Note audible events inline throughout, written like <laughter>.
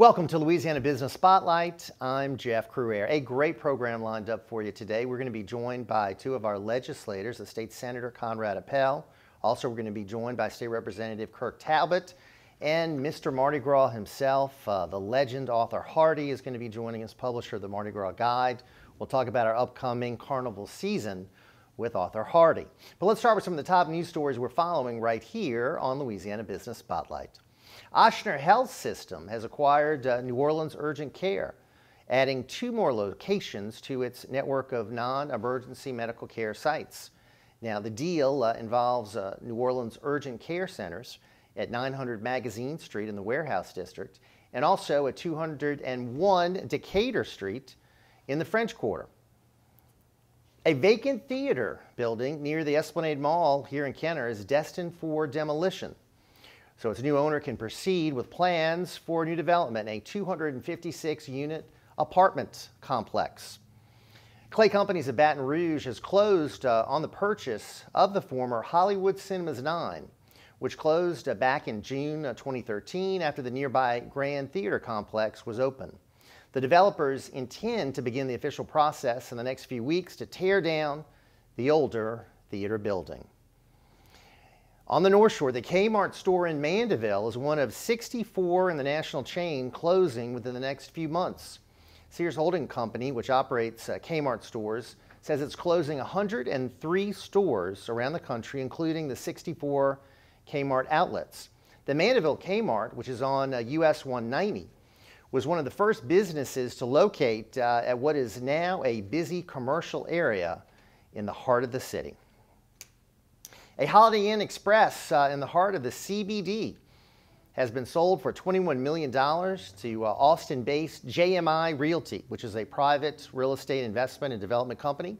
Welcome to Louisiana Business Spotlight. I'm Jeff Crouere. A great program lined up for you today. We're going to be joined by two of our legislators, the State Senator Conrad Appel. Also, we're going to be joined by State Representative Kirk Talbot and Mr. Mardi Gras himself. Uh, the legend Arthur Hardy is going to be joining us, publisher of the Mardi Gras Guide. We'll talk about our upcoming carnival season with Arthur Hardy. But let's start with some of the top news stories we're following right here on Louisiana Business Spotlight. Ochsner Health System has acquired uh, New Orleans Urgent Care, adding two more locations to its network of non-emergency medical care sites. Now, the deal uh, involves uh, New Orleans Urgent Care Centers at 900 Magazine Street in the Warehouse District, and also at 201 Decatur Street in the French Quarter. A vacant theater building near the Esplanade Mall here in Kenner is destined for demolition. So its new owner can proceed with plans for new development, a 256 unit apartment complex. Clay Companies of Baton Rouge has closed uh, on the purchase of the former Hollywood Cinemas 9, which closed uh, back in June 2013 after the nearby Grand Theater complex was open. The developers intend to begin the official process in the next few weeks to tear down the older theater building. On the North Shore, the Kmart store in Mandeville is one of 64 in the national chain closing within the next few months. Sears Holding Company, which operates uh, Kmart stores, says it's closing 103 stores around the country, including the 64 Kmart outlets. The Mandeville Kmart, which is on uh, US 190, was one of the first businesses to locate uh, at what is now a busy commercial area in the heart of the city. A Holiday Inn Express uh, in the heart of the CBD has been sold for $21 million to uh, Austin based JMI Realty, which is a private real estate investment and development company.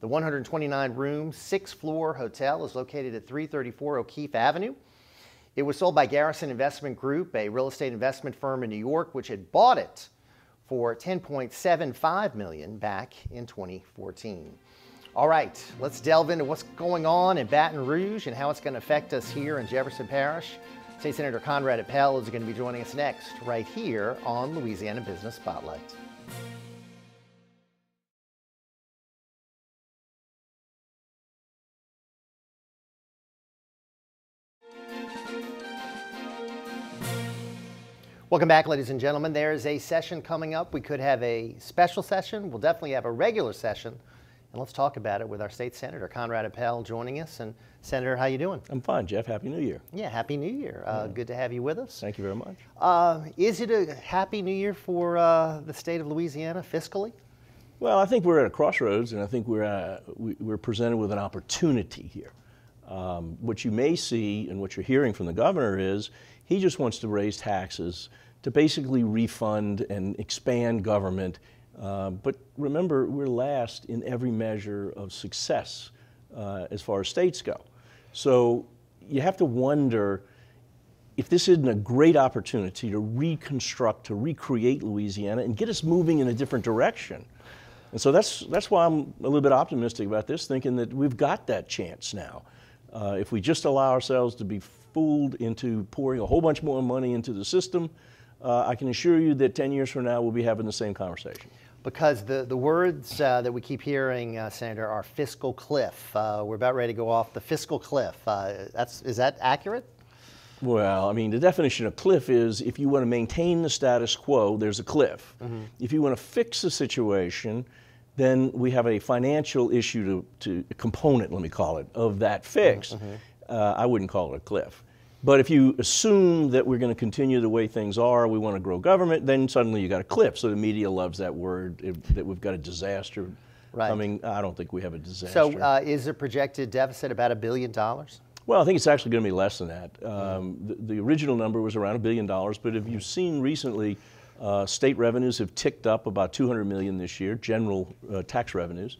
The 129 room, six floor hotel is located at 334 O'Keefe Avenue. It was sold by Garrison Investment Group, a real estate investment firm in New York, which had bought it for 10.75 million back in 2014. All right, let's delve into what's going on in Baton Rouge and how it's going to affect us here in Jefferson Parish. State Senator Conrad Appel is going to be joining us next, right here on Louisiana Business Spotlight. Welcome back, ladies and gentlemen. There is a session coming up. We could have a special session. We'll definitely have a regular session. And let's talk about it with our state senator, Conrad Appel, joining us. And Senator, how you doing? I'm fine, Jeff. Happy New Year. Yeah, Happy New Year. Uh, Good to have you with us. Thank you very much. Uh, is it a Happy New Year for uh, the state of Louisiana fiscally? Well, I think we're at a crossroads, and I think we're, uh, we, are presented with an opportunity here. Um, what you may see and what you're hearing from the governor is he just wants to raise taxes to basically refund and expand government. Uh, but remember, we're last in every measure of success uh, as far as states go. So you have to wonder if this isn't a great opportunity to reconstruct, to recreate Louisiana and get us moving in a different direction. And so that's, that's why I'm a little bit optimistic about this, thinking that we've got that chance now. Uh, if we just allow ourselves to be fooled into pouring a whole bunch more money into the system, uh, I can assure you that 10 years from now we'll be having the same conversation. Because the, the words uh, that we keep hearing, uh, Senator, are fiscal cliff. Uh, we're about ready to go off the fiscal cliff. Uh, that's, is that accurate? Well, I mean, the definition of cliff is if you want to maintain the status quo, there's a cliff. Mm-hmm. If you want to fix the situation, then we have a financial issue to, to a component, let me call it, of that fix. Mm-hmm uh, I wouldn't call it a cliff. But if you assume that we're going to continue the way things are, we want to grow government, then suddenly you got a cliff. So the media loves that word that we've got a disaster right. coming. I don't think we have a disaster. So uh, is the projected deficit about a billion dollars? Well, I think it's actually going to be less than that. Um, the, the, original number was around a billion dollars, but if you've seen recently, uh, state revenues have ticked up about 200 million this year, general uh, tax revenues.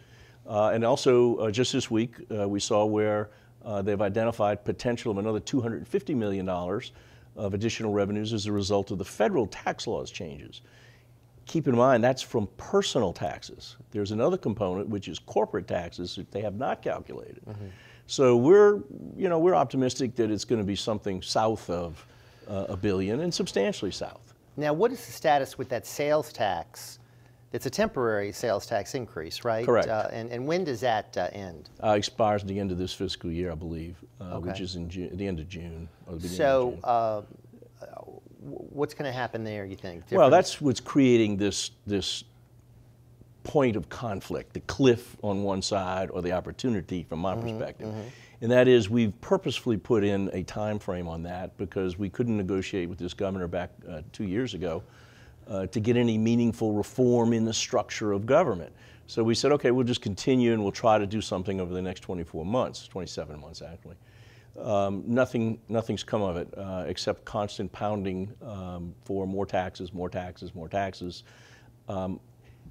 Uh, and also, uh, just this week, uh, we saw where uh, they've identified potential of another $250 million of additional revenues as a result of the federal tax laws changes. Keep in mind, that's from personal taxes. There's another component, which is corporate taxes that they have not calculated. Mm-hmm. So we're, you know, we're optimistic that it's going to be something south of uh, a billion and substantially south. Now, what is the status with that sales tax? It's a temporary sales tax increase, right? Correct. Uh, and, and when does that uh, end? Uh, expires at the end of this fiscal year, I believe, uh, which is in June, the end of June or the beginning So, of June. uh, what's going to happen there, you think? Well, that's what's creating this this point of conflict, the cliff on one side or the opportunity from my perspective. And that is we've purposefully put in a time frame on that because we couldn't negotiate with this governor back uh, 2 years ago uh, to get any meaningful reform in the structure of government. So we said, okay, we'll just continue and we'll try to do something over the next 24 months, 27 months actually. Um, nothing, nothing's come of it uh, except constant pounding um, for more taxes, more taxes, more taxes. Um,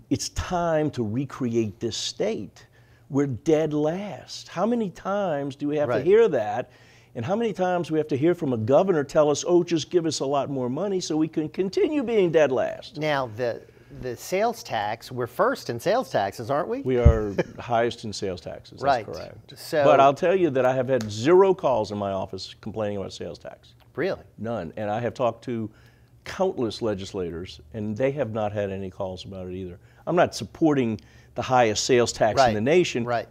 it's time to recreate this state. We're dead last. How many times do we have Right. to hear that? And how many times we have to hear from a governor tell us, oh, just give us a lot more money so we can continue being dead last? Now, the, the sales tax, we're first in sales taxes, aren't we? We are <laughs> highest in sales taxes. Right. Correct. So- but I'll tell you that I have had zero calls in my office complaining about sales tax. Really? None. And I have talked to countless legislators, and they have not had any calls about it either. I'm not supporting the highest sales tax Right. in the nation. Right.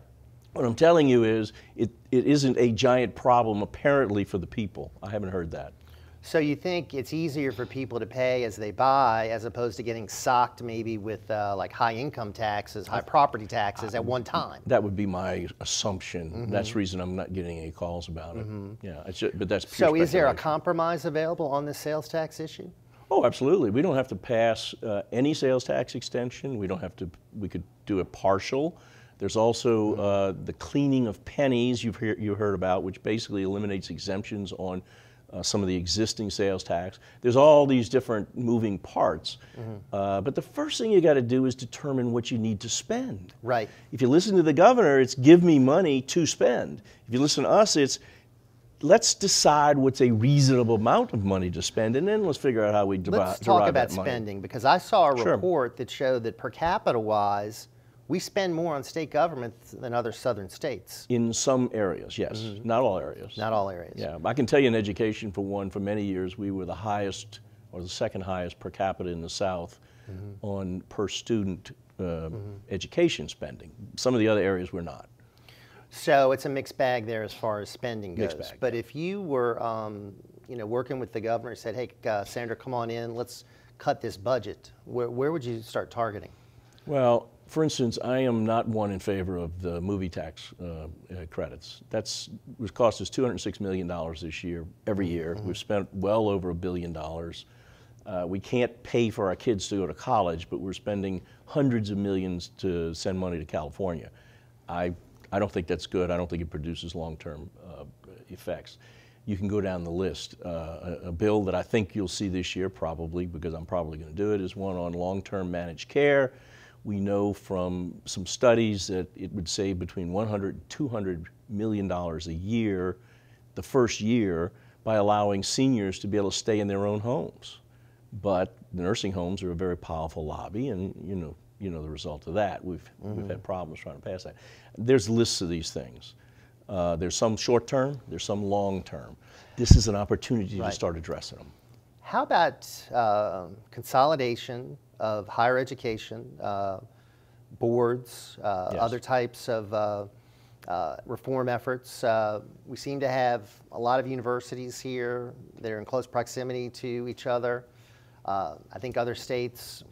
What I'm telling you is it, it isn't a giant problem apparently for the people. I haven't heard that. So you think it's easier for people to pay as they buy as opposed to getting socked maybe with uh, like high income taxes, high property taxes at one time? That would be my assumption. Mm-hmm. That's the reason I'm not getting any calls about it. Yeah, it's ju- but that's So is there a compromise available on the sales tax issue? Oh, absolutely. We don't have to pass uh, any sales tax extension. We don't have to. We could do a partial. There's also uh, the cleaning of pennies you've hear, you heard about, which basically eliminates exemptions on uh, some of the existing sales tax. There's all these different moving parts. Uh, but the first thing you got to do is determine what you need to spend. Right. If you listen to the governor, it's give me money to spend. If you listen to us, it's let's decide what's a reasonable amount of money to spend, and then let's figure out how we Let's derive talk about money. spending because I saw a Sure. report that showed that per capita wise, we spend more on state government than other southern states. In some areas, yes, not all areas. Not all areas. Yeah, I can tell you in education, for one, for many years we were the highest or the second highest per capita in the South Mm-hmm. on per student uh, education spending. Some of the other areas we're not. So it's a mixed bag there as far as spending goes. Mixed bag, But if you were, um, you know, working with the governor and said, "Hey, uh, Senator, come on in, let's cut this budget," where, where would you start targeting? Well, for instance, I am not one in favor of the movie tax uh, uh, credits. That's was cost us 206 million dollars this year, every year. We've spent well over a billion dollars. Uh, we can't pay for our kids to go to college, but we're spending hundreds of millions to send money to California. I I don't think that's good. I don't think it produces long-term uh, effects. You can go down the list. Uh, a, a bill that I think you'll see this year, probably because I'm probably going to do it, is one on long-term managed care. We know from some studies that it would save between 100 and 200 million dollars a year the first year by allowing seniors to be able to stay in their own homes. But the nursing homes are a very powerful lobby, and you know, you know the result of that. We've, we've had problems trying to pass that. There's lists of these things. Uh, there's some short term, there's some long term. This is an opportunity Right. to start addressing them. How about uh, consolidation of higher education uh, boards, uh, Yes. other types of uh, uh, reform efforts? Uh, we seem to have a lot of universities here that are in close proximity to each other. Uh, I think other states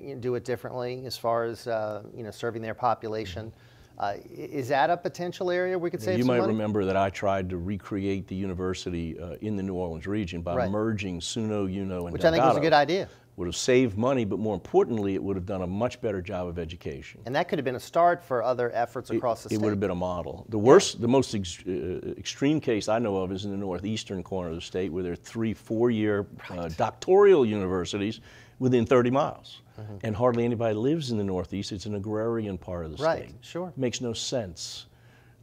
you know, do it differently as far as uh, you know serving their population. Uh, is that a potential area we could save you might money? remember that I tried to recreate the university uh, in the New Orleans region by Right. merging SUNO, UNO, and Which I think was a good idea. Would have saved money, but more importantly, it would have done a much better job of education. And that could have been a start for other efforts It- across the state. it would have been a model. The worst, the most ex- uh, extreme case I know of is in the northeastern corner of the state, where there are three, four-year uh, doctoral universities within 30 miles, Mm-hmm. and hardly anybody lives in the northeast. It's an agrarian part of the Right, state. sure. Makes no sense.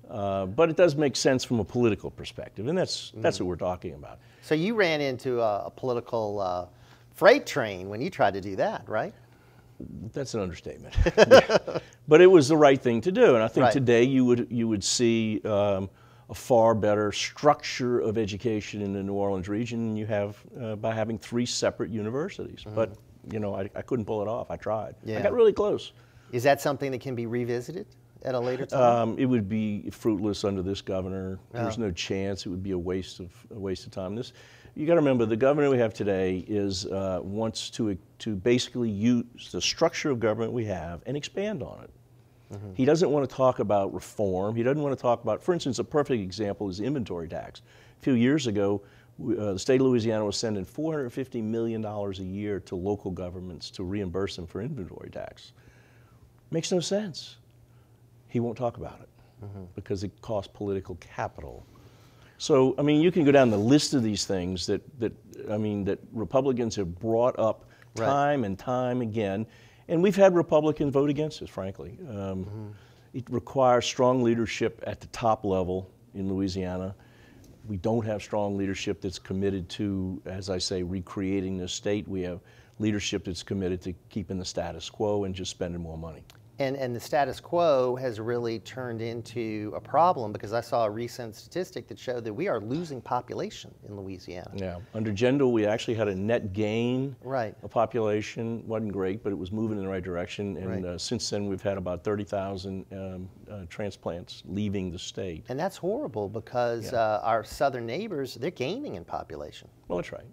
Uh, but it does make sense from a political perspective, and that's that's Mm-hmm. what we're talking about. So you ran into a, a political uh, freight train when you tried to do that, right? That's an understatement. <laughs> But it was the right thing to do, and I think Right. today you would you would see um, a far better structure of education in the New Orleans region than you have uh, by having three separate universities. But you know, I, I couldn't pull it off. I tried. I got really close. Is that something that can be revisited at a later time? Um, it would be fruitless under this governor. There's Oh. no chance. It would be a waste of a waste of time. This, you got to remember, the governor we have today is uh, wants to to basically use the structure of government we have and expand on it. He doesn't want to talk about reform. He doesn't want to talk about, for instance, a perfect example is inventory tax. A few years ago, we- uh, the state of Louisiana was sending $450 million a year to local governments to reimburse them for inventory tax. Makes no sense he won't talk about it because it costs political capital. So, I mean, you can go down the list of these things that, that I mean, that Republicans have brought up Right. time and time again. And we've had Republicans vote against us, frankly. Um, It requires strong leadership at the top level in Louisiana. We don't have strong leadership that's committed to, as I say, recreating the state. We have leadership that's committed to keeping the status quo and just spending more money. And, and the status quo has really turned into a problem because I saw a recent statistic that showed that we are losing population in Louisiana. Yeah, under Jindal, we actually had a net gain Right. of population. wasn't great, but it was moving in the right direction. And Right. uh, since then, we've had about 30,000 um, uh, transplants leaving the state. And that's horrible because Yeah. uh, our southern neighbors, they're gaining in population. Well, that's right.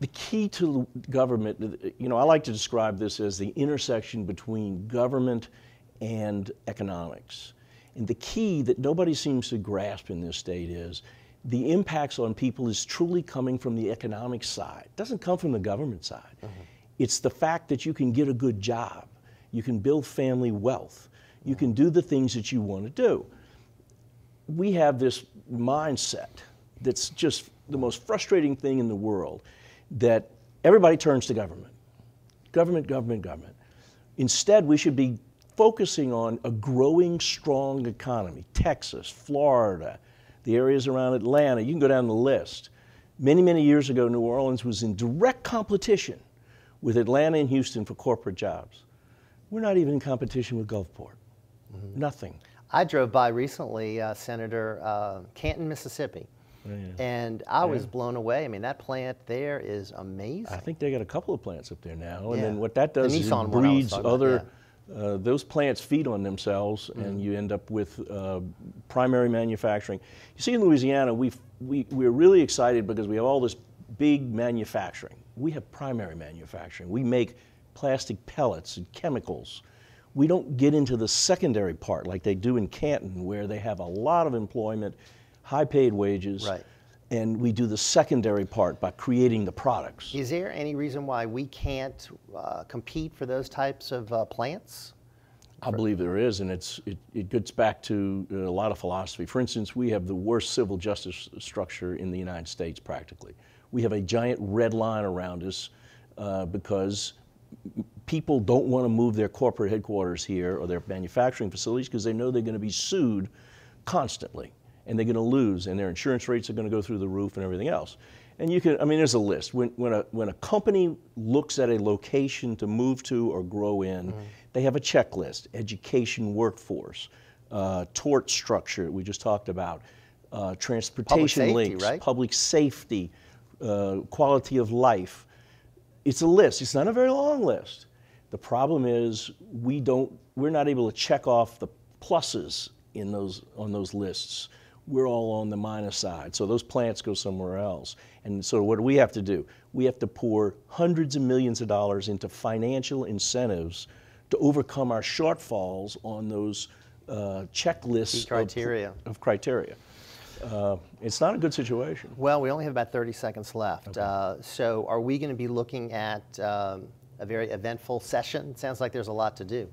The key to government, uh, you know, I like to describe this as the intersection between government and economics. And the key that nobody seems to grasp in this state is the impacts on people is truly coming from the economic side. It doesn't come from the government side. It's the fact that you can get a good job, you can build family wealth, you can do the things that you want to do we have this mindset that's just the most frustrating thing in the world that everybody turns to government. Government, government, government. Instead, we should be focusing on a growing, strong economy. Texas, Florida, the areas around Atlanta, you can go down the list. Many, many years ago, New Orleans was in direct competition with Atlanta and Houston for corporate jobs. We're not even in competition with Gulfport. Nothing. I drove by recently, uh, Senator uh, Canton, Mississippi, Yeah. and I was blown away. I mean, that plant there is amazing. I think they got a couple of plants up there now, and Yeah. then what that The does is Nissan it one I was breeds talking about, other. Uh, those plants feed on themselves, Mm-hmm. and you end up with uh, primary manufacturing. You see, in Louisiana, we we we're really excited because we have all this big manufacturing. We have primary manufacturing. We make plastic pellets and chemicals. We don't get into the secondary part like they do in Canton, where they have a lot of employment, high-paid wages, Right. and we do the secondary part by creating the products. Is there any reason why we can't uh, compete for those types of uh, plants? I believe there is, and it's, it, it gets back to uh, a lot of philosophy. For instance, we have the worst civil justice structure in the United States, practically. We have a giant red line around us uh, because people don't want to move their corporate headquarters here or their manufacturing facilities because they know they're going to be sued constantly and they're going to lose, and their insurance rates are going to go through the roof and everything else. And you can, I mean, there's a list. When, when, a, when a company looks at a location to move to or grow in, they have a checklist education, workforce, uh, tort structure, we just talked about, uh, transportation safety, links, right? public safety, uh, quality of life. It's a list. It's not a very long list. The problem is we don't. We're not able to check off the pluses in those on those lists. We're all on the minus side. So those plants go somewhere else. And so what do we have to do? We have to pour hundreds of millions of dollars into financial incentives to overcome our shortfalls on those uh, checklists Key of- criteria. Of, criteria. Uh, it's not a good situation. Well, we only have about 30 seconds left. Uh, so, are we going to be looking at um, a very eventful session? Sounds like there's a lot to do.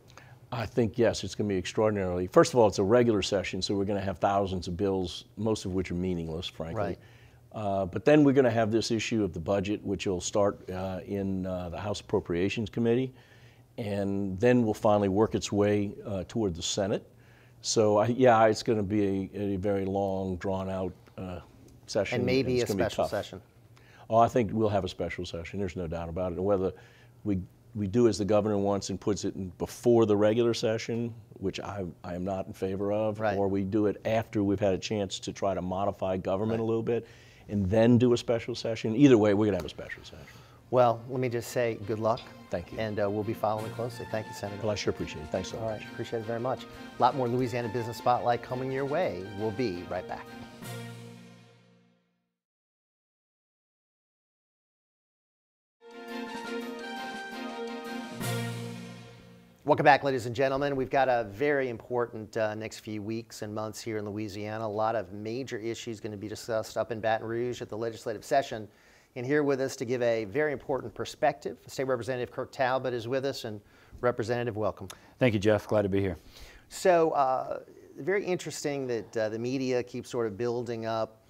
I think yes, it's going to be extraordinarily. First of all, it's a regular session, so we're going to have thousands of bills, most of which are meaningless, frankly. Right. Uh, but then we're going to have this issue of the budget, which will start uh, in uh, the House Appropriations Committee, and then will finally work its way uh, toward the Senate. So I, yeah, it's going to be a, a very long, drawn-out uh, session, And maybe a gonna be special session. Oh, I think we'll have a special session. There's no doubt about it. Whether we we do as the governor wants and puts it in before the regular session, which I, I am not in favor of, Right. or we do it after we've had a chance to try to modify government a little bit, and then do a special session. Either way, we're going to have a special session. Well, let me just say good luck. Thank you. And uh, we'll be following closely. Thank you, Senator. Well, I sure appreciate it. Thanks so All much. right, appreciate it very much. A lot more Louisiana Business Spotlight coming your way. We'll be right back. Welcome back, ladies and gentlemen. We've got a very important uh, next few weeks and months here in Louisiana. A lot of major issues going to be discussed up in Baton Rouge at the legislative session. And here with us to give a very important perspective, State Representative Kirk Talbot is with us. And Representative, welcome. Thank you, Jeff. Glad to be here. So, uh, very interesting that uh, the media keeps sort of building up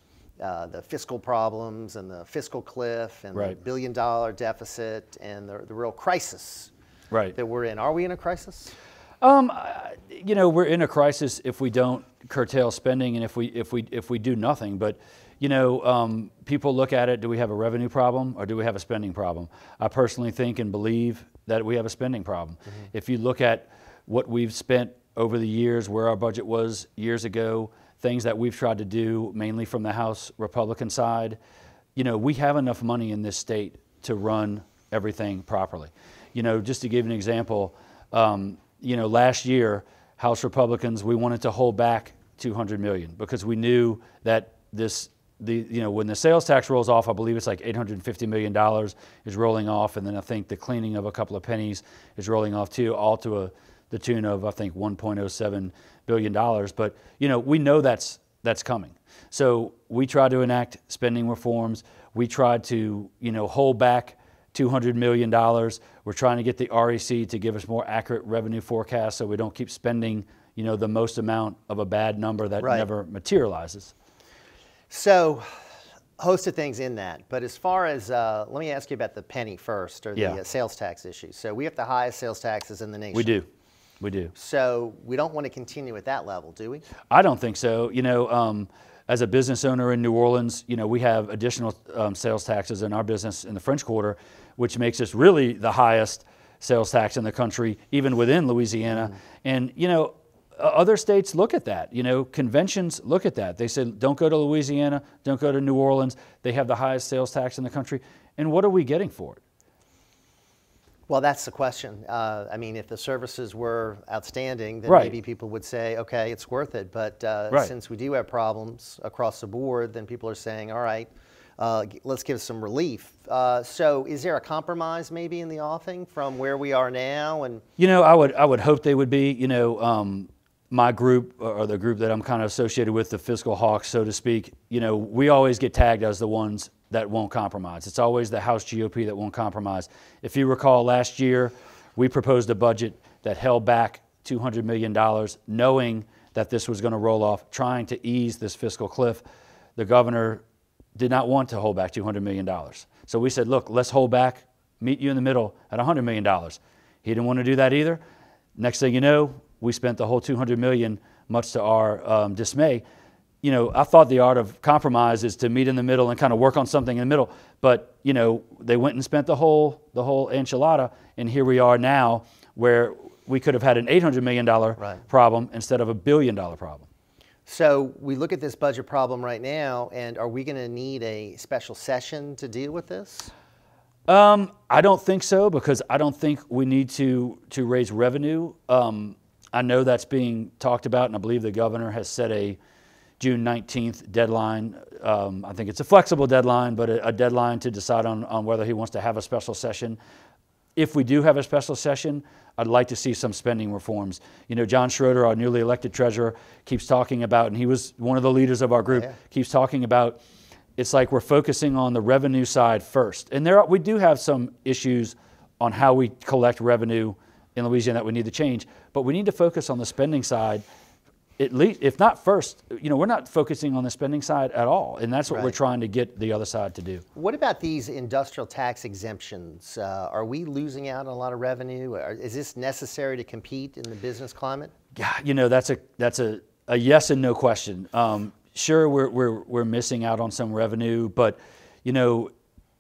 uh, the fiscal problems and the fiscal cliff and the billion dollar deficit and the, the real crisis Right. that we're in. Are we in a crisis? Um, you know, we're in a crisis if we don't curtail spending and if we if we if we do nothing. But you know, um, people look at it. Do we have a revenue problem or do we have a spending problem? I personally think and believe that we have a spending problem. If you look at what we've spent over the years, where our budget was years ago, things that we've tried to do, mainly from the House Republican side, you know, we have enough money in this state to run everything properly. You know, just to give an example, um, you know, last year, House Republicans, we wanted to hold back 200 million because we knew that this, the, you know, when the sales tax rolls off, I believe it's like 850 million dollars is rolling off, and then I think the cleaning of a couple of pennies is rolling off too, all to a, the tune of I think 1.07 billion dollars. But you know, we know that's that's coming. So we tried to enact spending reforms. We tried to, you know, hold back $200 million. We're trying to get the REC to give us more accurate revenue forecasts so we don't keep spending, you know, the most amount of a bad number that Right. never materializes. So, host of things in that. But as far as, uh, let me ask you about the penny first or the Yeah. uh, sales tax issue. So, we have the highest sales taxes in the nation. We do. We do. So, we don't want to continue at that level, do we? I don't think so. You know, um, as a business owner in New Orleans, you know, we have additional um, sales taxes in our business in the French Quarter, which makes us really the highest sales tax in the country, even within Louisiana. And you know, other states look at that. You know, conventions look at that. They said, don't go to Louisiana, don't go to New Orleans. They have the highest sales tax in the country. And what are we getting for it? Well, that's the question. Uh, I mean, if the services were outstanding, then Right. maybe people would say, okay, it's worth it. But uh, Right. since we do have problems across the board, then people are saying, all right, uh, let's give some relief. Uh, so, is there a compromise maybe in the offing from where we are now? And You know, I would I would hope they would be. You know, um, my group or the group that I'm kind of associated with, the fiscal hawks, so to speak. You know, we always get tagged as the ones that won't compromise. It's always the House GOP that won't compromise. If you recall, last year we proposed a budget that held back 200 million dollars, knowing that this was going to roll off, trying to ease this fiscal cliff. The governor did not want to hold back $200 million. So we said, look, let's hold back, meet you in the middle at $100 million. He didn't want to do that either. Next thing you know, we spent the whole 200 million, much to our um, dismay. You know, I thought the art of compromise is to meet in the middle and kind of work on something in the middle. But you know, they went and spent the whole the whole enchilada, and here we are now, where we could have had an 800 million dollar Right. problem instead of a billion dollar problem. so we look at this budget problem right now, and are we going to need a special session to deal with this? Um, I don't think so because I don't think we need to to raise revenue. Um, I know that's being talked about, and I believe the governor has set a June 19th deadline. Um, I think it's a flexible deadline, but a, a deadline to decide on, on whether he wants to have a special session. If we do have a special session, I'd like to see some spending reforms. You know, John Schroder, our newly elected treasurer, keeps talking about, and he was one of the leaders of our group, Yeah. keeps talking about it's like we're focusing on the revenue side first. And there are, we do have some issues on how we collect revenue in Louisiana that we need to change, but we need to focus on the spending side at least if not first, you know, we're not focusing on the spending side at all. And that's what we're trying to get the other side to do. What about these industrial tax exemptions? Uh, are we losing out on a lot of revenue? Is this necessary to compete in the business climate? Yeah, you know, that's a that's a, a yes and no question. Um, sure, we're, we're we're missing out on some revenue, but you know,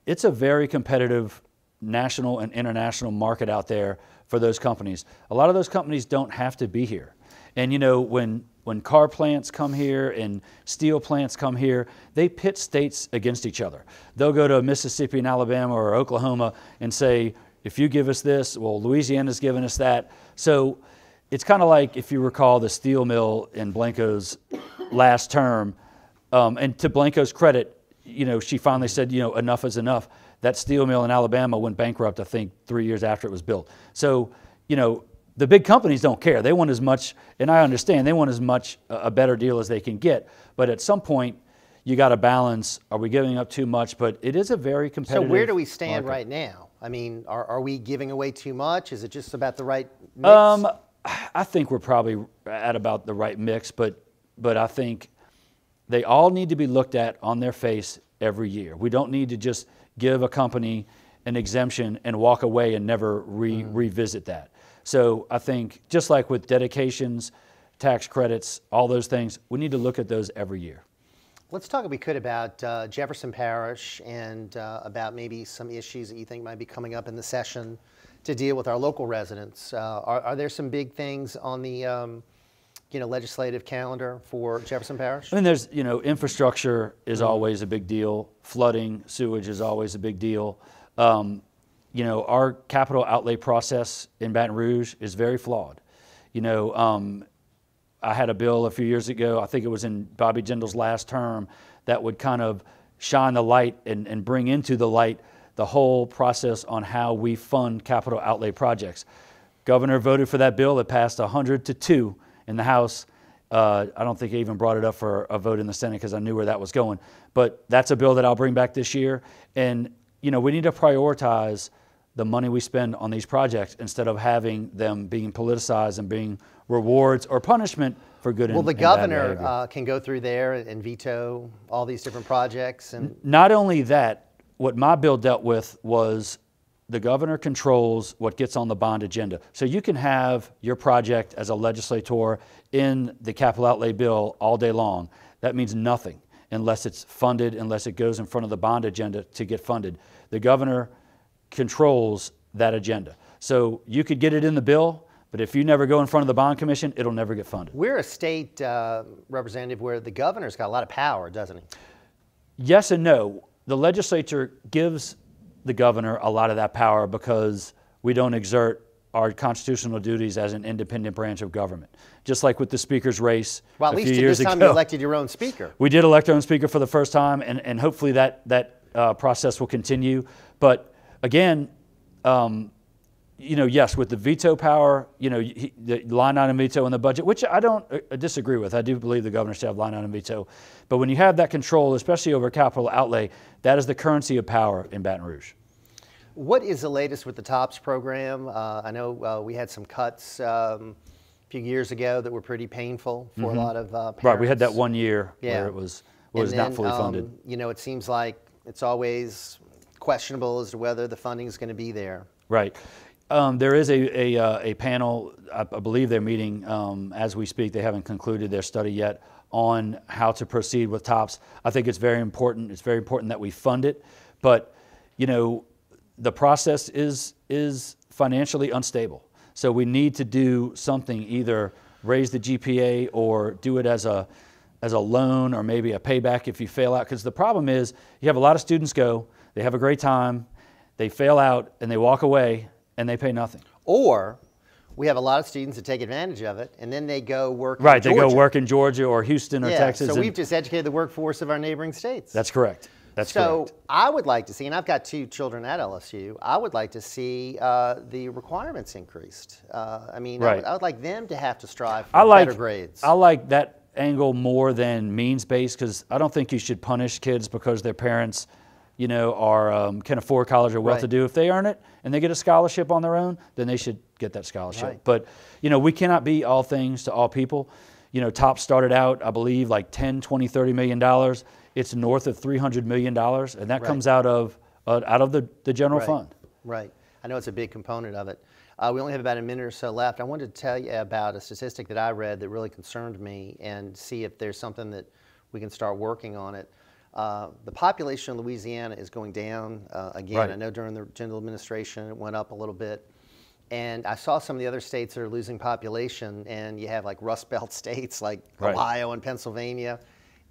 it's a very competitive national and international market out there for those companies. A lot of those companies don't have to be here. And you know, when when car plants come here and steel plants come here, they pit states against each other. They'll go to Mississippi and Alabama or Oklahoma and say, if you give us this, well, Louisiana's giving us that. So it's kind of like if you recall the steel mill in Blanco's last term. Um, and to Blanco's credit, you know, she finally said, you know, enough is enough. That steel mill in Alabama went bankrupt, I think, three years after it was built. So, you know, the big companies don't care. They want as much, and I understand, they want as much a better deal as they can get. But at some point, you got to balance. Are we giving up too much? But it is a very competitive. So where do we stand market. right now? I mean, are, are we giving away too much? Is it just about the right mix? Um, I think we're probably at about the right mix, but but I think they all need to be looked at on their face every year. We don't need to just give a company an exemption and walk away and never re- mm. revisit that. So I think just like with dedications, tax credits, all those things, we need to look at those every year. Let's talk, if we could, about uh, Jefferson Parish and uh, about maybe some issues that you think might be coming up in the session to deal with our local residents. Uh, are, are, there some big things on the um, you know, legislative calendar for Jefferson Parish? I mean, there's, you know, infrastructure is mm-hmm. always a big deal. Flooding, sewage is always a big deal. Um, you know, our capital outlay process in Baton Rouge is very flawed. You know, um, I had a bill a few years ago, I think it was in Bobby Jindal's last term, that would kind of shine the light and, and bring into the light the whole process on how we fund capital outlay projects. Governor voted for that bill. It passed 100 to 2 in the House. Uh, I don't think he even brought it up for a vote in the Senate because I knew where that was going. But that's a bill that I'll bring back this year. And, you know, we need to prioritize the money we spend on these projects instead of having them being politicized and being rewards or punishment for good well, and, the governor uh, can go through there and veto all these different projects. And not only that, what my bill dealt with was the governor controls what gets on the bond agenda. So you can have your project as a legislator in the capital outlay bill all day long. That means nothing unless it's funded, unless it goes in front of the bond agenda to get funded. The governor controls that agenda. So you could get it in the bill, but if you never go in front of the bond commission, it'll never get funded. We're a state uh, representative where the governor's got a lot of power, doesn't he? Yes and no. The legislature gives the governor a lot of that power because we don't exert our constitutional duties as an independent branch of government. Just like with the speaker's race. Well, at least this time ago, you elected your own speaker. We did elect our own speaker for the first time, and, and hopefully that, that uh, process will continue. But again, um, you know, yes, with the veto power, you know, he, the line item veto in the budget, which I don't uh, disagree with. I do believe the governor should have line item veto. But when you have that control, especially over capital outlay, that is the currency of power in Baton Rouge. What is the latest with the TOPS program? Uh, I know uh, we had some cuts um, a few years ago that were pretty painful for mm-hmm. a lot of uh, parents. Right, we had that one year yeah. where it was was then, not fully funded. Um, you know, it seems like it's always questionable as to whether the funding is going to be there. Right. Um, there is a, a, uh, a panel, I, believe they're meeting um, as we speak. They haven't concluded their study yet on how to proceed with TOPS. I think it's very important. It's very important that we fund it. But, you know, the process is, is financially unstable. So we need to do something, either raise the GPA or do it as a, as a loan or maybe a payback if you fail out. Because the problem is you have a lot of students go, they have a great time, they fail out, and they walk away and they pay nothing. Or we have a lot of students that take advantage of it, and then they go work. Right, they go work in Georgia or Houston or yeah, Texas. So we've just educated the workforce of our neighboring states. That's correct. That's so correct. I would like to see, and I've got two children at LSU. I would like to see uh, the requirements increased. Uh, I mean, right. I, would, I, would, like them to have to strive for I like, better grades. I like that angle more than means based because I don't think you should punish kids because their parents you know, are um, can afford college or well-to-do. Right. If they earn it and they get a scholarship on their own, then they should get that scholarship. Right. But you know, we cannot be all things to all people. You know, Top started out, I believe, like 10, 20, 30 million dollars. It's north of 300 million dollars, and that right. comes out of uh, out of the, the general fund. Right. I know it's a big component of it. Uh, we only have about a minute or so left. I wanted to tell you about a statistic that I read that really concerned me and see if there's something that we can start working on it. Uh, the population of Louisiana is going down uh, again. Right. I know during the Jindal administration it went up a little bit. And I saw some of the other states that are losing population, and you have like Rust Belt <laughs> states like Right. Ohio and Pennsylvania.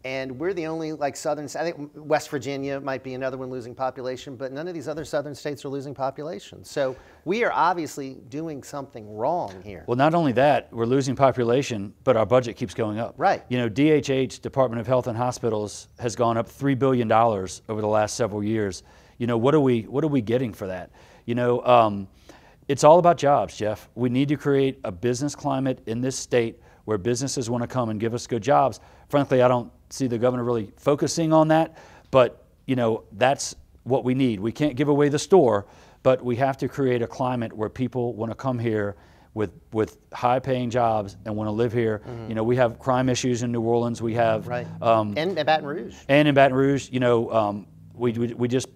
And we're the only like southern, I think West Virginia might be another one losing population, but none of these other southern states are losing population. So we are obviously doing something wrong here. Well, not only that, we're losing population, but our budget keeps going up. Right. You know, DHH, Department of Health and Hospitals, has gone up three billion dollars over the last several years. You know, what are we what are we getting for that? You know, um, it's all about jobs, Jeff. We need to create a business climate in this state where businesses want to come and give us good jobs. Frankly, I don't see the governor really focusing on that, but you know, that's what we need. We can't give away the store, but we have to create a climate where people want to come here with with high paying jobs and want to live here. You know, we have crime issues in New Orleans. We have Right. um, and at Baton Rouge. and in Baton Rouge, you know, um, we, we, we just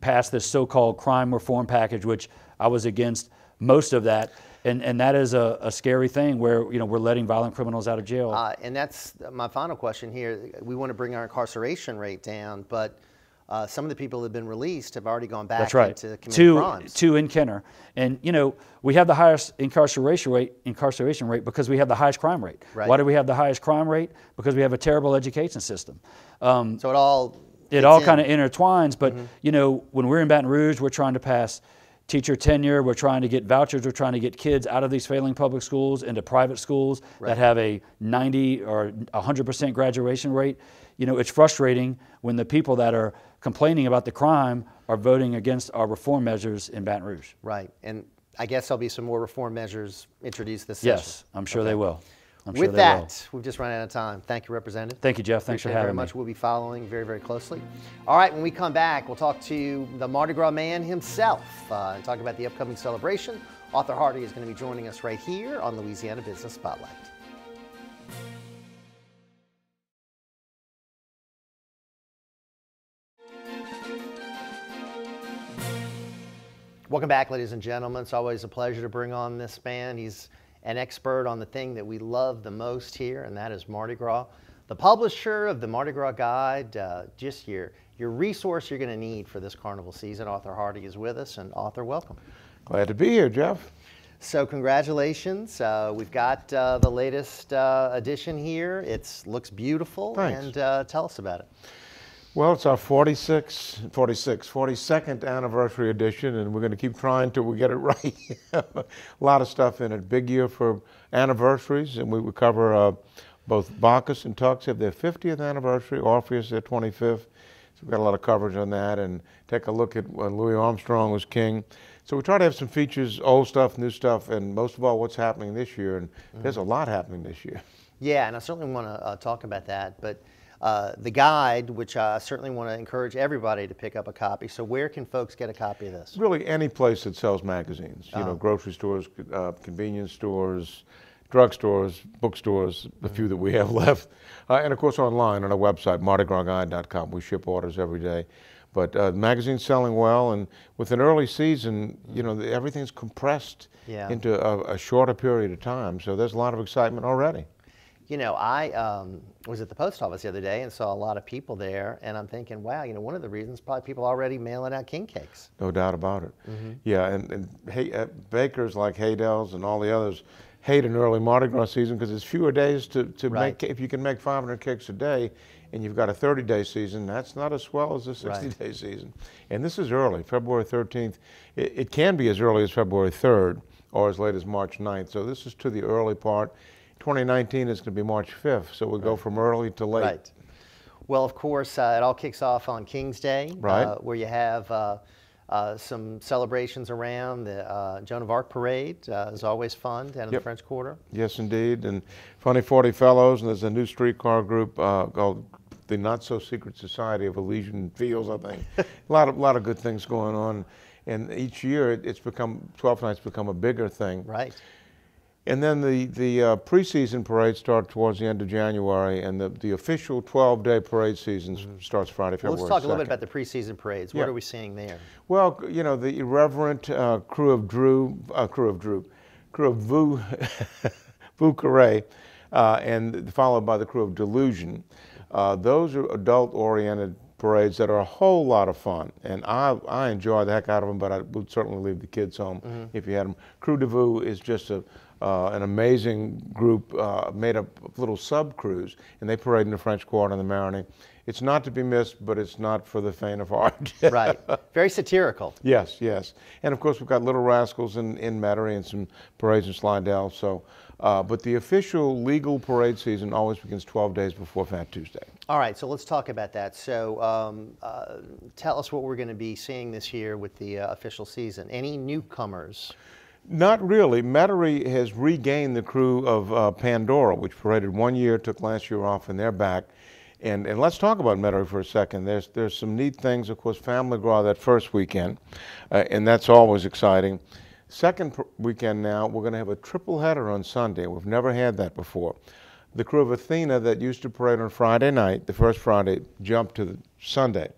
passed this so-called crime reform package, which I was against most of that. And, and that is a, a scary thing where, you know, we're letting violent criminals out of jail. Uh, and that's my final question here. We want to bring our incarceration rate down, but uh, some of the people that have been released have already gone back That's right. into committing Two, crimes. two in Kenner, and you know we have the highest incarceration rate, incarceration rate because we have the highest crime rate. Right. Why do we have the highest crime rate? Because we have a terrible education system. Um, So it all it all kind of intertwines. But you know, when we're in Baton Rouge, we're trying to pass teacher tenure. We're trying to get vouchers. We're trying to get kids out of these failing public schools into private schools that have a 90 or 100 percent graduation rate. You know, it's frustrating when the people that are complaining about the crime are voting against our reform measures in Baton Rouge. Right. And I guess there'll be some more reform measures introduced this session. Yes, I'm sure they will. I'm With they that, will. we've just run out of time. Thank you, Representative. Thank you, Jeff. Thanks Appreciate for it very having much. me. We'll be following very, very closely. All right, when we come back, we'll talk to the Mardi Gras man himself uh, and talk about the upcoming celebration. Arthur Hardy is going to be joining us right here on Louisiana Business Spotlight. Welcome back, ladies and gentlemen. It's always a pleasure to bring on this man. He's an expert on the thing that we love the most here, and that is Mardi Gras. The publisher of the Mardi Gras Guide, uh, just your, your resource you're going to need for this carnival season. Arthur Hardy is with us, and Arthur, welcome. Glad to be here, Jeff. So congratulations. Uh, we've got uh, the latest uh, edition here. It looks beautiful, Thanks. and uh, tell us about it. Well, it's our 46, 46, 42nd anniversary edition, and we're going to keep trying till we get it <laughs> right. a lot of stuff in it. Big year for anniversaries, and we will cover uh, both Bacchus and Tucks have their 50th anniversary, Orpheus their 25th. So we've got a lot of coverage on that, and take a look at when Louis Armstrong was king. So we try to have some features, old stuff, new stuff, and most of all, what's happening this year. And there's a lot happening this year. Yeah, and I certainly want to uh, talk about that. But uh, the guide, which I certainly want to encourage everybody to pick up a copy. So where can folks get a copy of this? Really, any place that sells magazines. You Uh-huh. know, grocery stores, uh, convenience stores, drugstores, bookstores, the few that we have <laughs> left, uh, and of course online on our website, MardiGrasGuide.com. We ship orders every day. But uh, the magazine's selling well, and with an early season, you know, the- everything's compressed Yeah. into a, a shorter period of time. So there's a lot of excitement already. You know, I um, was at the post office the other day and saw a lot of people there, and I'm thinking, wow, you know, one of the reasons probably people already mailing out king cakes. No doubt about it. Mm-hmm. Yeah, and, and hey, uh, bakers like Haydel's and all the others hate an early Mardi Gras season because it's fewer days to, to Right. make. If you can make 500 cakes a day, and you've got a 30-day season, that's not as swell as a 60-day season. And this is early, February 13th. It, it can be as early as February 3rd or as late as March 9th. So this is to the early part. 2019 is going to be March 5th, so we go from early to late. Right. Well, of course, uh, it all kicks off on King's Day, Right. uh, where you have uh, uh, some celebrations around. The uh, Joan of Arc parade uh, is always fun down in the French Quarter. Yes, indeed. And Phunny Phorty Phellows, and there's a new streetcar group uh, called the Not So Secret Society of Elysian Fields, I think. <laughs> a lot of, lot of good things going on. And each year it, it's become, 12 nights become a bigger thing. Right. And then the, the uh, preseason parades start towards the end of January, and the, the official 12 day parade season s- starts Friday, Mm-hmm. Well, February let's talk a little bit about the preseason parades. What Yeah. are we seeing there? Well, you know, the irreverent uh, crew of Drew, uh, crew of Drew, crew of Vu, <laughs> Vieux Carre, uh, and followed by the crew of Delusion. Uh, those are adult-oriented parades that are a whole lot of fun, and I, I enjoy the heck out of them. But I would certainly leave the kids home if you had them. Krewe du Vieux is just a uh, an amazing group uh, made up of little sub krewes, and they parade in the French Quarter and the Marigny. It's not to be missed, but it's not for the faint of heart. <laughs> right. Very satirical. Yes, yes. And of course, we've got Little Rascals in, in Metairie and some parades in Slidell. So, uh, but the official legal parade season always begins 12 days before Fat Tuesday. All right, so let's talk about that. So, um, uh, tell us what we're going to be seeing this year with the uh, official season. Any newcomers? Not really. Metairie has regained the krewe of uh, Pandora, which paraded one year, took last year off, and they're back. And, and let's talk about Metairie for a second. There's, there's some neat things. Of course, Family Gras that first weekend, uh, and that's always exciting. Second weekend now, we're going to have a triple header on Sunday. We've never had that before. The krewe of Athena that used to parade on Friday night, the first Friday, jumped to the Sunday,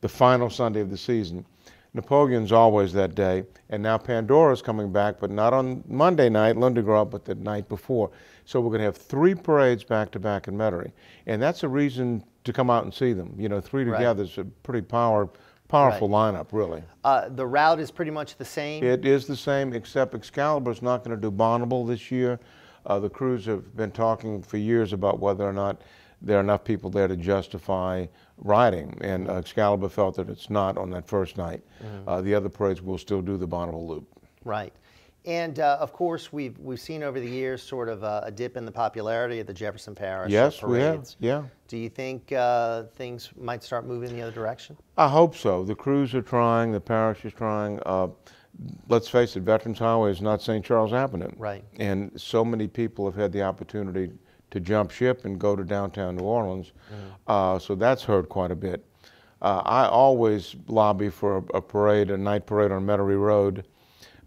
the final Sunday of the season. Napoleon's always that day, and now Pandora's coming back, but not on Monday night, Lundi Gras, but the night before. So we're going to have three parades back to back in Metairie, and that's a reason to come out and see them. You know, three Right. together is a pretty power, powerful lineup, really. Uh, the route is pretty much the same. It is the same, except Excalibur's not going to do Bonnabel this year. Uh, the krewes have been talking for years about whether or not there are enough people there to justify riding, and uh, Excalibur felt that it's not on that first night. Uh, the other parades will still do the Bonnabel Loop. Right. And uh, of course, we've we've seen over the years sort of uh, a dip in the popularity of the Jefferson Parish Yes, we have. Yeah. Do you think uh, things might start moving the other direction? I hope so. The krewes are trying, the parish is trying. Uh, let's face it, Veterans Highway is not St. Charles Avenue. Right. And so many people have had the opportunity to jump ship and go to downtown New Orleans. Uh, so that's hurt quite a bit. Uh, I always lobby for a, a parade, a night parade on Metairie Road,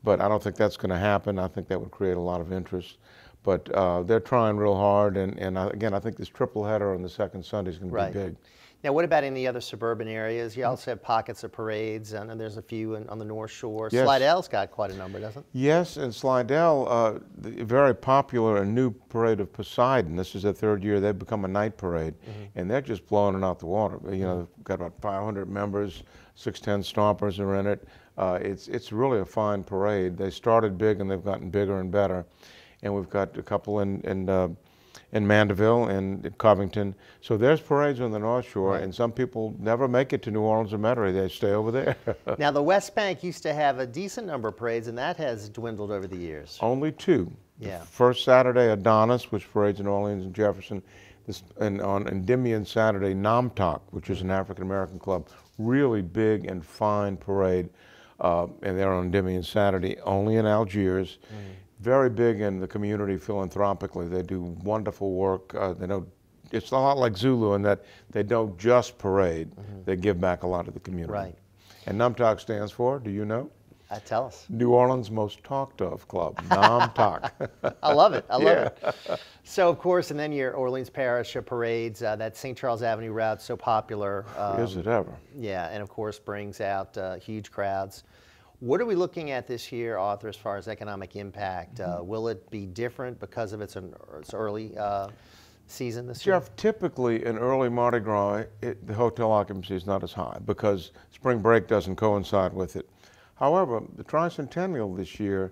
but I don't think that's going to happen. I think that would create a lot of interest. But uh, they're trying real hard, and, and I, again, I think this triple header on the second Sunday is going to be big. Now, what about any other suburban areas? You also have pockets of parades, and, and there's a few in, on the North Shore. Yes. Slidell's got quite a number, doesn't it? Yes, and Slidell, uh, the very popular a new parade of Poseidon. This is the third year. They've become a night parade, and they're just blowing it out the water. You know, they've got about 500 members, 610 stompers are in it. Uh, it's it's really a fine parade. They started big, and they've gotten bigger and better. And we've got a couple in in uh, in Mandeville and Covington. So there's parades on the North Shore, and some people never make it to New Orleans or Metairie. They stay over there. <laughs> now, the West Bank used to have a decent number of parades, and that has dwindled over the years. Only two. The Yeah. First Saturday, Adonis, which parades in Orleans and Jefferson. This, and on Endymion Saturday, NOMTOC, which is an African American club. Really big and fine parade. Uh, and they're on Endymion Saturday, only in Algiers. Very big in the community philanthropically. They do wonderful work. Uh, they don't. It's a lot like Zulu in that they don't just parade; they give back a lot to the community. Right. And NOMTOC stands for, do you know? Uh, tell us. New Orleans' most talked of club, NOMTOC. <laughs> I love it. I love it. So, of course, and then your Orleans Parish parades, uh, that St. Charles Avenue route, so popular. Um, Is it ever? Yeah, and of course brings out uh, huge crowds. What are we looking at this year, Arthur, as far as economic impact? Uh, Mm-hmm. will it be different because of its, an, its early uh, season this year? Jeff, typically in early Mardi Gras, it, the hotel occupancy is not as high because spring break doesn't coincide with it. However, the tricentennial this year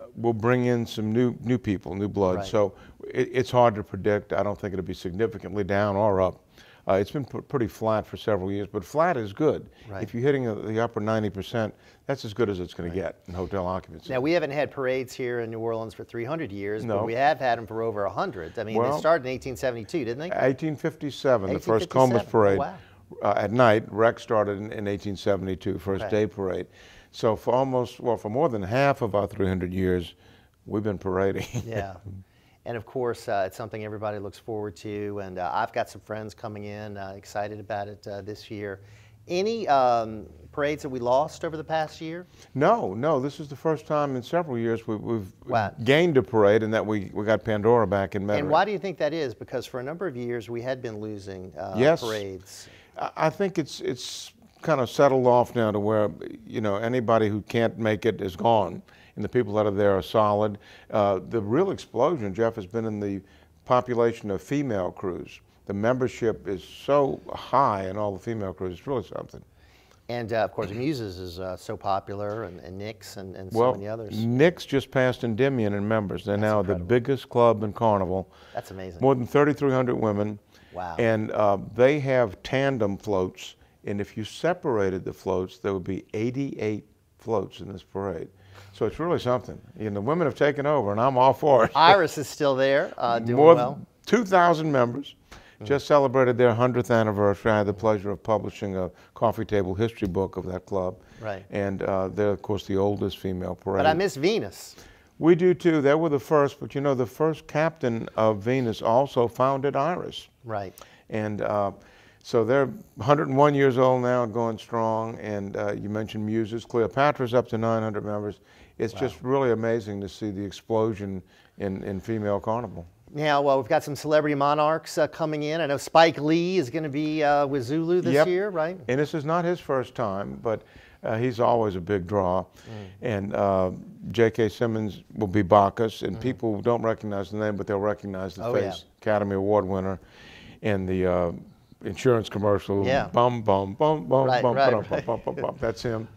uh, will bring in some new new people, new blood. Right. So it, it's hard to predict. I don't think it'll be significantly down or up. Uh, it's been pr- pretty flat for several years, but flat is good. Right. If you're hitting the- the upper 90%, that's as good as it's going to get in hotel occupancy. Now, we haven't had parades here in New Orleans for 300 years, but we have had them for over 100. I mean, they started in 1872, didn't they? 1857, the first 1857. Oh, parade wow. uh, at night. Rex started in, in 1872, first Okay. day parade. So for almost, well, for more than half of our 300 years, we've been parading. Yeah. <laughs> And of course, uh, it's something everybody looks forward to. And uh, I've got some friends coming in, uh, excited about it uh, this year. Any um, parades that we lost over the past year? no, no, this is the first time in several years we, we've Wow. gained a parade and that we, we got Pandora back in Metairie. And why do you think that is? Because for a number of years we had been losing uh, Yes. parades. I I think it's it's kind of settled off now to where you know anybody who can't make it is gone, and the people that are there are solid. Uh, the real explosion, Jeff, has been in the population of female krewes. the membership is so high in all the female krewes. It's really something. And uh, of course, Muses is uh, so popular, and, and Nyx, and, and so Well, many others. Nyx just passed Endymion in members. They're now the biggest club in Carnival. That's amazing. More than 3,300 women. Wow. And uh, they have tandem floats. And if you separated the floats, there would be 88 floats in this parade. So it's really something. And the women have taken over, and I'm all for it. Iris is still there, uh, <laughs> doing More well. 2,000 members. Just celebrated their 100th anniversary. I had the pleasure of publishing a coffee table history book of that club. Right. And uh, they're, of course, the oldest female parade. But I miss Venus. We do too. They were the first, but you know, the first captain of Venus also founded Iris. Right. And uh, so they're 101 years old now, going strong. And uh, you mentioned Muses. Cleopatra's up to 900 members. It's just really amazing to see the explosion in, in female carnival. Now, well, we've got some celebrity monarchs uh, coming in. I know Spike Lee is going to be uh, with Zulu this Yep. year, right? And this is not his first time, but uh, he's always a big draw. Mm. And uh, J.K. Simmons will be Bacchus, and Mm. people don't recognize the name, but they'll recognize the Oh, yeah. face. Academy Award winner, and the uh, insurance commercial. Yeah. Bum bum bum bum Right, bum right, bum, right. bum, bum, bum. That's him.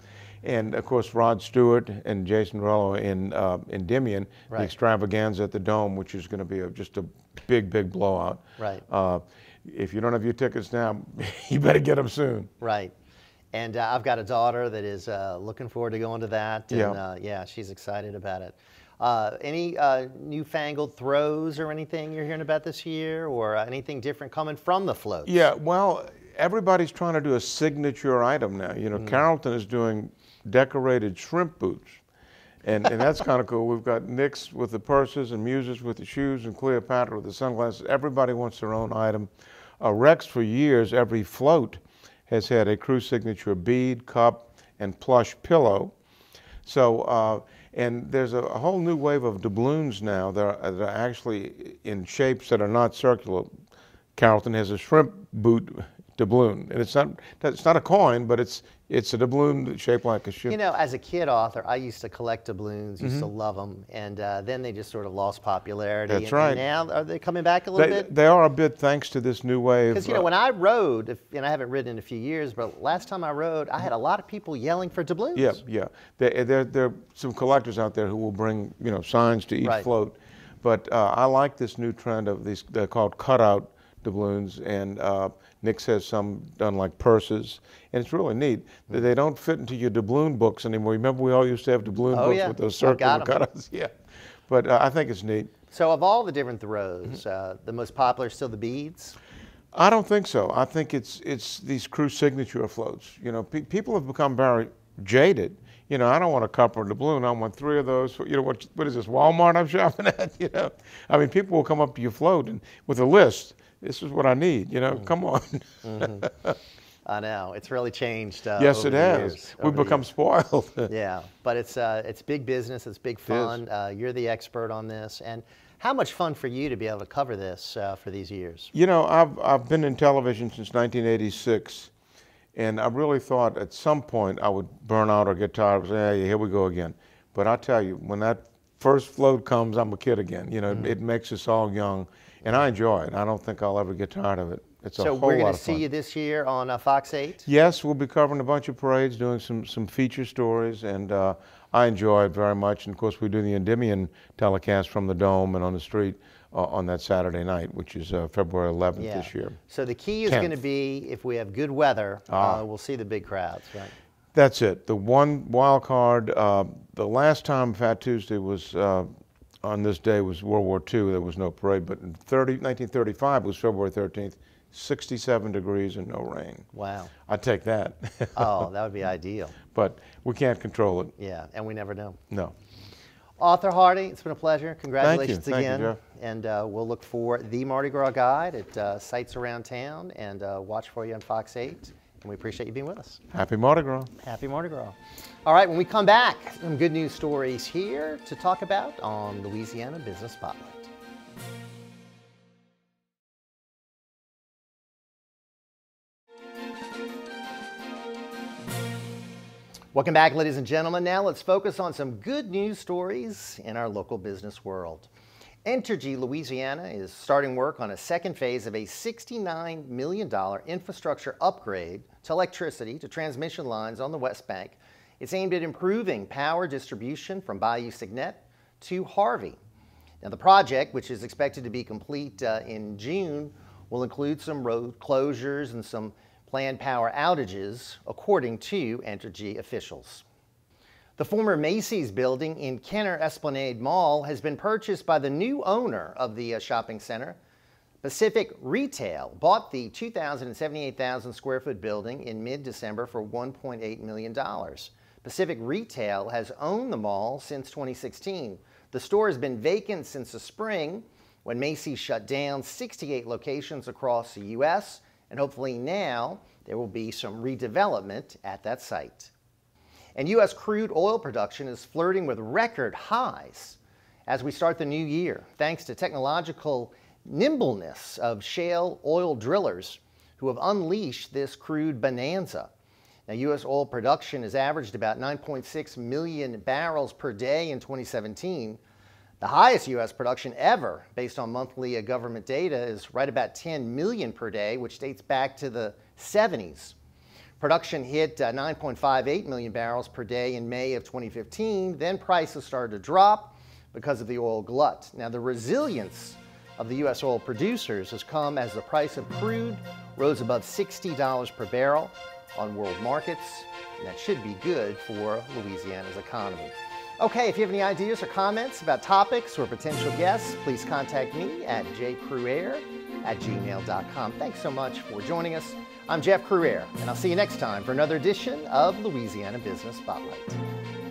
And of course, Rod Stewart and Jason Derulo in uh, Endymion, Right. the extravaganza at the Dome, which is going to be a, just a big, big blowout. Right. Uh, if you don't have your tickets now, <laughs> you better get them soon. Right. And uh, I've got a daughter that is uh, looking forward to going to that. And Yeah. uh, yeah, she's excited about it. Uh, any uh, newfangled throws or anything you're hearing about this year, or uh, anything different coming from the floats? Yeah, well, everybody's trying to do a signature item now. You know, Carrollton is doing decorated shrimp boots. And, and that's kind of cool. We've got Nyx with the purses and Muses with the shoes and Cleopatra with the sunglasses. Everybody wants their own item. Uh, Rex, for years, every float has had a krewe signature bead, cup, and plush pillow. So, uh, and there's a, a whole new wave of doubloons now that are, that are actually in shapes that are not circular. Carrollton has a shrimp boot doubloon, and it's not it's not a coin, but it's it's a doubloon shaped like a shrimp. You know, as a kid Arthur, I used to collect doubloons, used to love them, and uh, then they just sort of lost popularity. Mm-hmm. That's and, right. And now are they coming back a little they, bit? they are a bit thanks to this new wave. Because you know, uh, when I rode, if, and I haven't ridden in a few years, but last time I rode, I had a lot of people yelling for doubloons. Yeah, yeah. There, there, there are some collectors out there who will bring, you know, signs to each Right. float. But uh, I like this new trend of these, they're called cutout doubloons, and uh, Nyx has some done like purses, and it's really neat. They- They don't fit into your doubloon books anymore. Remember we all used to have doubloon Oh, books yeah. with those circular cutouts? <laughs> Yeah. But uh, I think it's neat. So, of all the different throws, Mm-hmm. uh, the most popular is still the beads. I don't think so. I think it's it's these krewe signature floats. You know, pe- people have become very jaded. You know, I don't want a cup or a doubloon. I want three of those. For, you know, what what is this Walmart I'm <laughs> shopping at? You know, I mean, people will come up to your float and with a list. This is what I need. You know, Mm. come on. I know it's really changed. Uh, yes, it has. years, We've become years. spoiled. <laughs> Yeah, but it's uh, it's big business. It's big fun. Uh, you're the expert on this, and how much fun for you to be able to cover this uh, for these years? You know, I've, I've been in television since 1986, and I really thought at some point I would burn out or get tired of saying, hey, here we go again. But I tell you, when that first float comes, I'm a kid again. You know, Mm-hmm. it makes us all young, and I enjoy it. I don't think I'll ever get tired of it. It's a So we're going to see you this year on uh, Fox 8. Yes, we'll be covering a bunch of parades, doing some, some feature stories, and uh, I enjoy it very much. And of course, we do the Endymion telecast from the Dome and on the street uh, on that Saturday night, which is uh, February 11th Yeah. this year. So the key is going to be if we have good weather, Ah. uh, we'll see the big crowds, right? That's it. The one wild card. Uh, the last time Fat Tuesday was uh, on this day was World War II. There was no parade, but in 30, 1935 was February 13th, 67 degrees and no rain. Wow. I'd take that. <laughs> Oh, that would be ideal. but we can't control it. Yeah, and we never know. No. Arthur Hardy, it's been a pleasure. Congratulations Thank you, again. Jeff. And uh, we'll look for the Mardi Gras guide at uh, sites around town and uh, watch for you on Fox 8. And we appreciate you being with us. Happy Mardi Gras. Happy Mardi Gras. All right, when we come back, some good news stories here to talk about on Louisiana Business Spotlight. Welcome back, ladies and gentlemen. Now let's focus on some good news stories in our local business world. Entergy Louisiana is starting work on a second phase of a $69 million infrastructure upgrade to electricity to transmission lines on the West Bank. It's aimed at improving power distribution from Bayou Segnette to Harvey. Now, the project, which is expected to be complete uh, in June, will include some road closures and some planned power outages, according to Entergy officials. The former Macy's building in Kenner Esplanade Mall has been purchased by the new owner of the uh, shopping center. Pacific Retail bought the 2,078,000 square foot building in mid-December for $1.8 million. Pacific Retail has owned the mall since 2016. The store has been vacant since the spring when Macy's shut down 68 locations across the U.S., and hopefully now there will be some redevelopment at that site. And U.S. crude oil production is flirting with record highs as we start the new year, thanks to technological nimbleness of shale oil drillers who have unleashed this crude bonanza. Now, U.S. oil production has averaged about 9.6 million barrels per day in 2017. The highest U.S. production ever, based on monthly government data, is right about 10 million per day, which dates back to the 70s. Production hit uh, 9.58 million barrels per day in May of 2015. Then prices started to drop because of the oil glut. Now, the resilience of the U.S. oil producers has come as the price of crude rose above $60 per barrel on world markets. And that should be good for Louisiana's economy. Okay, if you have any ideas or comments about topics or potential guests, please contact me at jcrouere at gmail.com. Thanks so much for joining us. I'm Jeff Crouere, and I'll see you next time for another edition of Louisiana Business Spotlight.